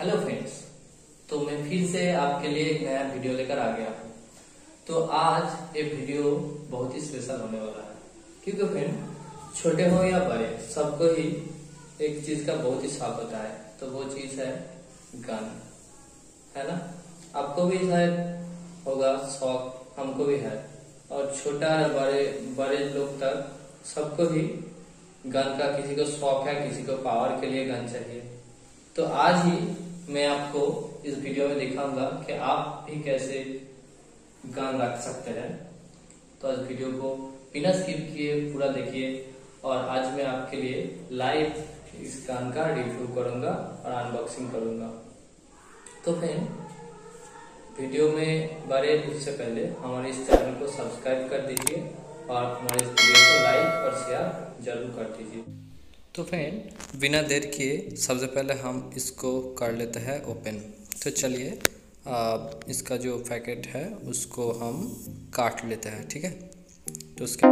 Hello friends तो मैं फिर से आपके लिए एक नया वीडियो लेकर आ गया हूँ। तो आज ये वीडियो बहुत ही स्पेशल होने वाला है। क्योंकि फ्रेंड छोटे हो या बड़े, सबको ही एक चीज़ का बहुत ही शौक होता है। तो वो चीज़ है गन, है ना? आपको भी शायद होगा शौक, हमको भी है। और छोटा है बड़े बड़े लोग तक सबको ही गन का किसी को शौक है, किसी को पावर के लिए गन चाहिए। तो आज ही मैं आपको इस वीडियो में दिखाऊँगा कि आप भी कैसे गान रख सकते हैं। तो इस वीडियो को बिना स्किप किए पूरा देखिए और आज मैं आपके लिए लाइव इस गान का रिव्यू करूँगा और अनबॉक्सिंग करूँगा। तो फ्रेंड वीडियो में बारे उससे पहले हमारे इस चैनल को सब्सक्राइब कर दीजिए और हमारे इस वीडियो को लाइक और शेयर ज़रूर कर दीजिए। तो फ्रेंड बिना देर किए सबसे पहले हम इसको कर लेते हैं ओपन। तो चलिए इसका जो पैकेट है, उसको हम काट लेते हैं, ठीक है? तो उसके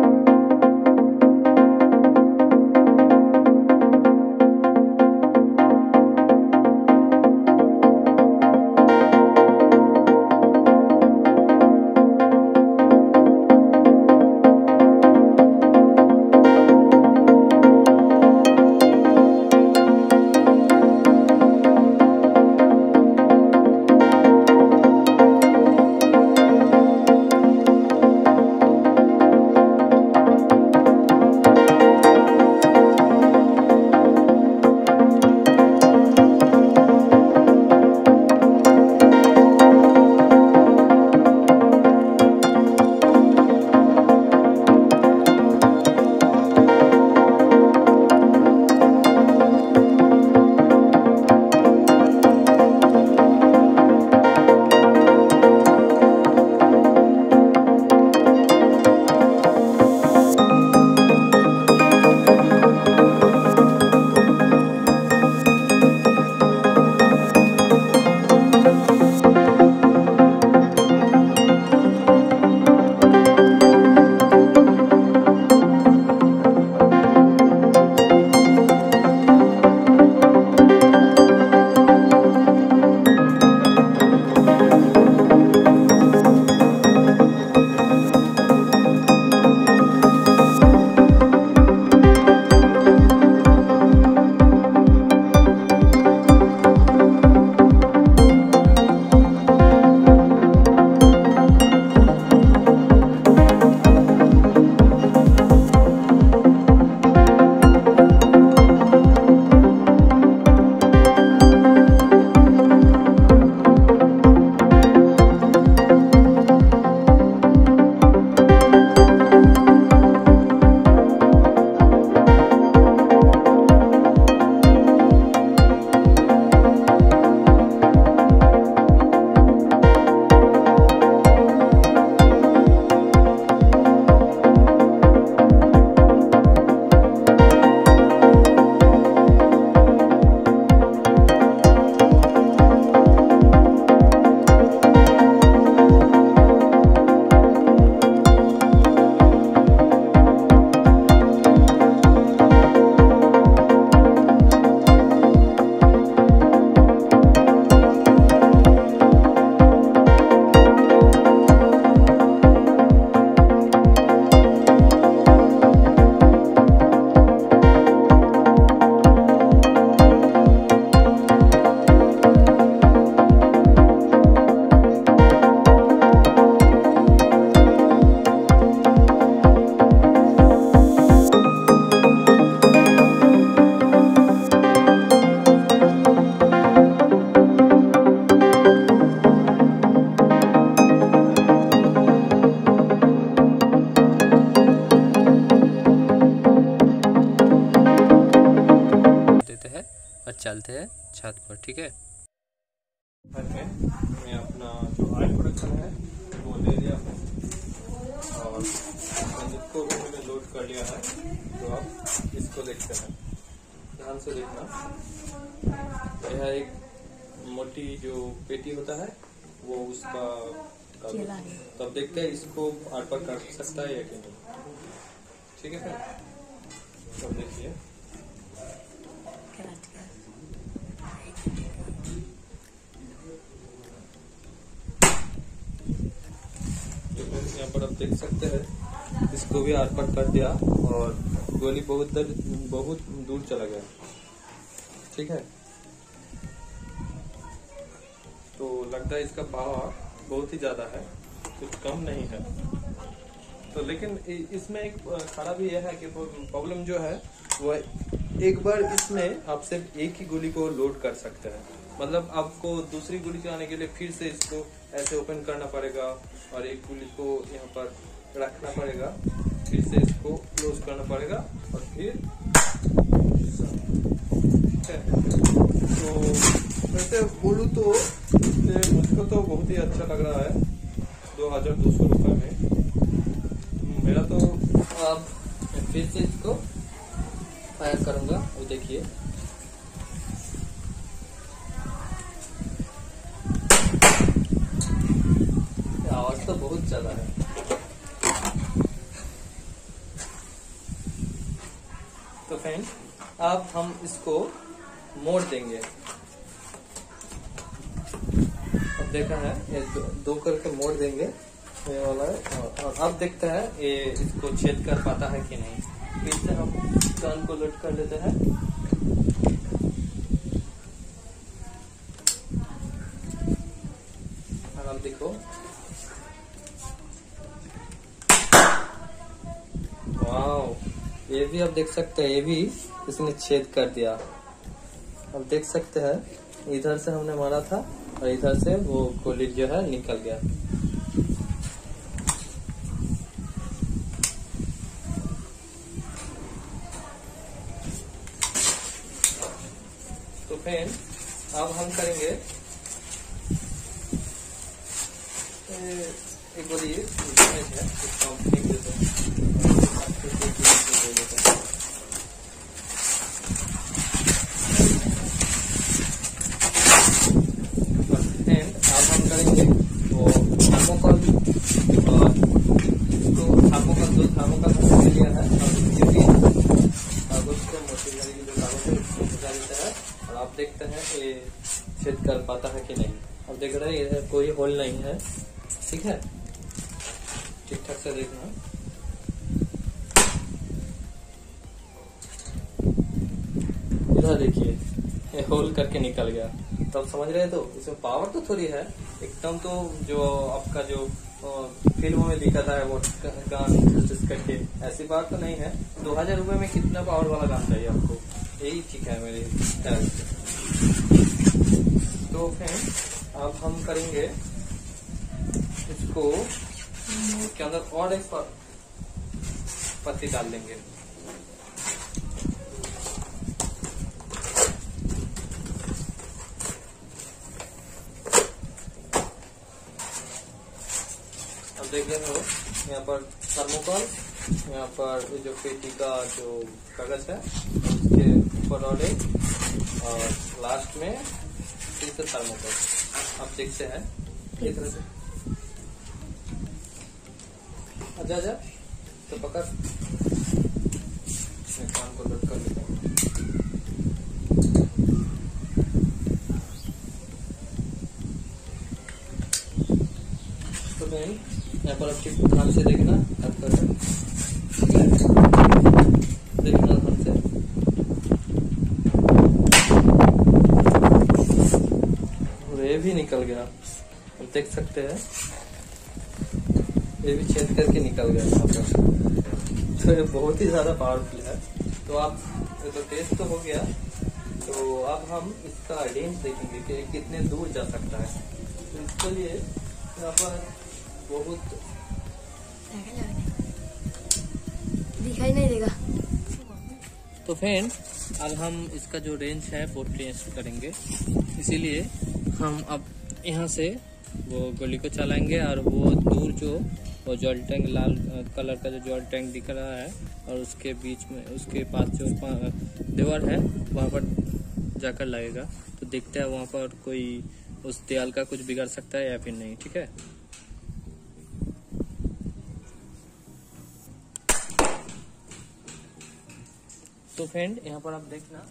चलते हैं छत पर ठीक है? मैं अपना जो ऑयल प्रोडक्शन है वो ले लिया हूँ। और इसको भी मैंने लोड कर लिया है तो आप इसको देखते हैं। ध्यान से देखना। यह एक मोटी जो पेटी होता है वो उसका तब देखते हैं इसको आर पर कर सकता है या कि नहीं। ठीक है फिर? तब देखिए। पर आप देख सकते हैं। इसको भी आर कर दिया और गोली बहुत दर, बहुत दूर चला गया। ठीक है? तो लगता है इसका पावर बहुत ही ज़्यादा है कुछ कम नहीं है। तो लेकिन इसमें एक खराबी यह है कि प्रॉब्लम जो है वो एक बार इसमें आप सिर्फ़ एक ही गोली को लोड कर सकते हैं। मतलब आपको दूसरी गोली चलाने के लिए फिर से इसको ऐसे ओपन करना पड़ेगा और एक गुली को यहाँ पर रखना पड़ेगा फिर से इसको क्लोज करना पड़ेगा और फिर। तो वैसे बोलूँ तो मुझको तो बहुत ही अच्छा लग रहा है दो हज़ार दो सौ रुपये में मेरा तो अब मैं फिर से इसको फायर करूँगा वो देखिए ये आवाज़ तो बहुत ज़्यादा है तो फ्रेंड अब हम इसको मोड़ देंगे। अब देखा है ये दो, दो करके मोड़ देंगे। ये वाला और, अब देखते हैं ये इसको छेद कर पाता है कि नहीं। फिर से हम कान को लोड कर लेते हैं। अब देखो ये भी आप देख सकते हैं, ये भी इसने छेद कर दिया। अब देख सकते हैं, इधर से हमने मारा था और इधर से वो गोली जो है निकल गया। तो फ्रेंड अब हम करेंगे एक गोली हैं आपको एक गोली दे देते हैं एंड अब हम करेंगे वो थर्मोकॉल और इसको थर्मोकॉल दो थर्मोकॉल हमने लिया है कागज़ को मोटी की जो कागज़ है उसको बुझा देते हैं और आप देखते हैं ये छेद कर पाता है कि नहीं अब देख रहे हैं इधर कोई होल नहीं है ठीक है ठीक ठाक से देखना इधर देखिए होल करके निकल गया। तब समझ रहे तो इसमें पावर तो थोड़ी है, एकदम तो जो आपका जो फ़िल्मों में दिखाता है वो गान करके, ऐसी बात तो नहीं है। दो हज़ार रूपए में कितना पावर वाला गान चाहिए आपको? यही ठीक है मेरे तो फ्रेंड अब हम करेंगे इसको के अंदर और एक पत्ती डाल देंगे। अब देख रहे हो यहाँ पर थर्मोकॉल, यहाँ पर जो पेटी का जो कागज़ है, उसके ऊपर और एक, और लास्ट में फिर से थर्मोकॉल। आप देखते हैं? एक तरह से। आजा आजा तो पकड़। मैं कान को लट कर लेता हूँ तो बहन यहाँ पर आप ठीक ध्यान से। देखना आप कर देखना भी निकल गया। आप देख सकते हैं। ये भी छेद करके निकल गया पर। तो ये बहुत ही ज़्यादा पावरफुल है। तो आप तो टेस्ट तो हो गया। तो अब हम इसका रेंज देखेंगे कि कितने दूर जा सकता है। तो इसके लिए यहाँ पर बहुत। दिखाई नहीं देगा। तो फ्रेंड अब हम इसका जो रेंज है वो टेस्ट करेंगे। इसीलिए हम अब यहाँ से वो गोली को चलाएँगे और वो दूर जो वो जॉल टैंक लाल कलर का जो जॉल टैंक दिख रहा है और उसके बीच में उसके पास जो दीवार है वहाँ पर जाकर लगेगा। तो देखते हैं वहाँ पर कोई उस दयाल का कुछ बिगड़ सकता है या फिर नहीं ठीक है? तो फ्रेंड यहाँ पर आप देखना।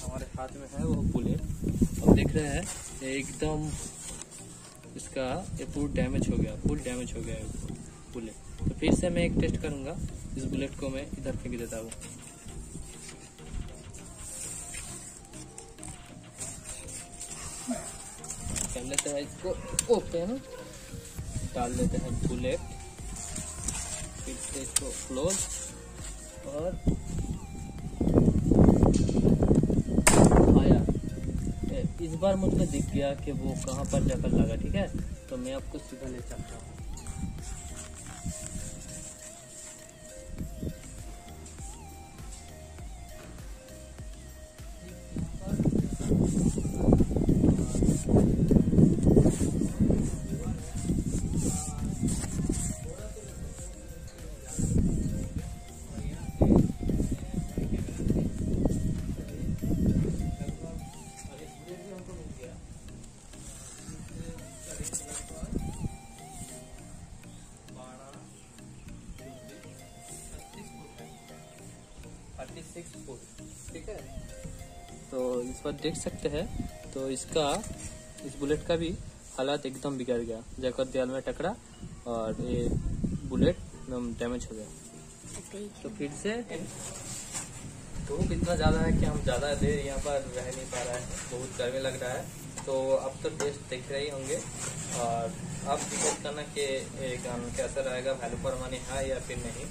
हमारे हाथ में है वो बुलेट अब देख रहे हैं, एकदम इसका ये पूरा डैमेज हो गया फुल डैमेज हो गया है बुलेट तो फिर से मैं एक टेस्ट करूँगा, इस बुलेट को मैं इधर फेंक देता हूँ। कर लेते हैं इसको ओपन डाल देते हैं बुलेट फिर से इसको क्लोज और इस बार मुझको दिख गया कि वो कहाँ पर जाकर लगा, ठीक है? तो मैं आपको सीधा ले चलता हूँ। इस बार देख सकते हैं। तो इसका इस बुलेट का भी हालात एकदम बिगड़ गया। जाकर दीवार में टकरा और ये बुलेट एकदम डैमेज हो गया। तो फिर से धूप इतना ज़्यादा है कि हम ज़्यादा देर यहाँ पर रह नहीं पा रहे हैं। बहुत गर्मी लग रहा है। तो अब तो टेस्ट देख रहे ही होंगे। और आप डिसाइड करना कि ये गान कैसा रहेगा वैल्यू पर मनी है या फिर नहीं?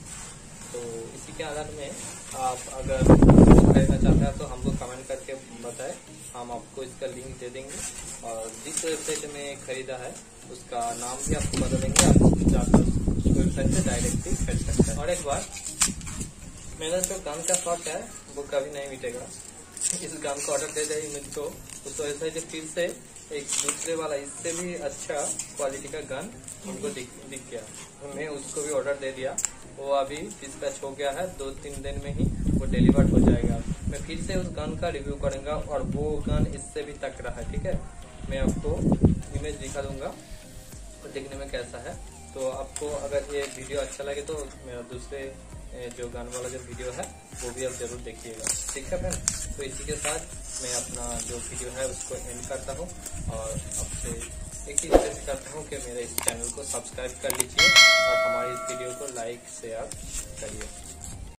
तो इसी के आधार में आप अगर खरीदना चाहते हैं तो हमको कमेंट करके बताएँ। हम आपको इसका लिंक दे देंगे। और जिस वेबसाइट में खरीदा है उसका नाम भी आपको बता देंगे। आप वेबसाइट से डायरेक्ट भी खरीद सकते हैं। और एक बार मेरा जो गन का शॉट है वो कभी नहीं मिटेगा। इस गन को ऑर्डर दे दे मुझको। उसको ऐसा ही फिर से एक दूसरे वाला इससे भी अच्छा क्वालिटी का गन उनको दिख, दिख गया। तो मैं उसको भी ऑर्डर दे दिया। वो अभी डिस्पैच हो गया है, दो तीन दिन में ही वो डिलीवर्ड हो जाएगा। मैं फिर से उस गन का रिव्यू करूँगा और वो गन इससे भी तकड़ा है, ठीक है? मैं आपको इमेज दिखा दूँगा तो देखने में कैसा है। तो आपको अगर ये वीडियो अच्छा लगे तो मेरा दूसरे जो गाने वाला जो वीडियो है, वो भी आप ज़रूर देखिएगा, ठीक है फ्रेंड तो इसी के साथ मैं अपना जो वीडियो है उसको एंड करता हूँ और आपसे एक ही रिक्वेस्ट करता हूँ कि मेरे इस चैनल को सब्सक्राइब कर लीजिए और हमारी इस वीडियो को लाइक, शेयर करिए।